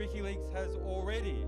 WikiLeaks has already